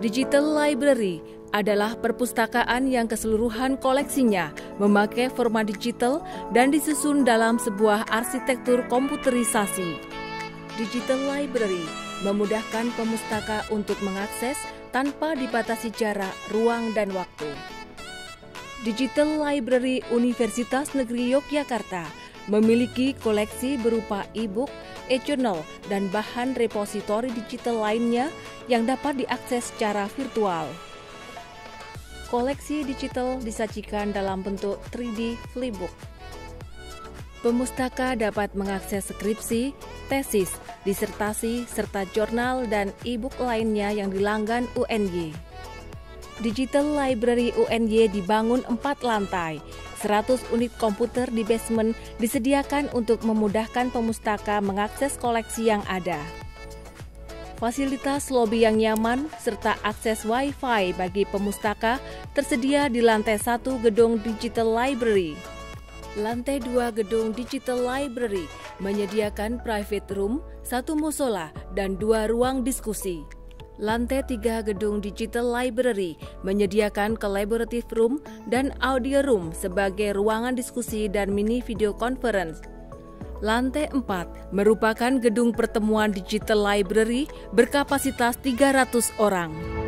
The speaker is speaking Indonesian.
Digital Library adalah perpustakaan yang keseluruhan koleksinya memakai format digital dan disusun dalam sebuah arsitektur komputerisasi. Digital Library memudahkan pemustaka untuk mengakses tanpa dibatasi jarak, ruang, dan waktu. Digital Library Universitas Negeri Yogyakarta memiliki koleksi berupa e-book, e-journal, dan bahan repositori digital lainnya yang dapat diakses secara virtual. Koleksi digital disajikan dalam bentuk 3D flipbook. Pemustaka dapat mengakses skripsi, tesis, disertasi, serta jurnal dan e-book lainnya yang dilanggan UNY. Digital Library UNY dibangun empat lantai. 100 unit komputer di basement disediakan untuk memudahkan pemustaka mengakses koleksi yang ada fasilitas lobi yang nyaman, serta akses Wi-Fi bagi pemustaka tersedia di lantai satu gedung Digital Library. Lantai dua gedung Digital Library menyediakan private room, satu musola, dan dua ruang diskusi. Lantai tiga gedung Digital Library menyediakan collaborative room dan audio room sebagai ruangan diskusi dan mini video conference. Lantai 4 merupakan gedung pertemuan Digital Library berkapasitas 300 orang.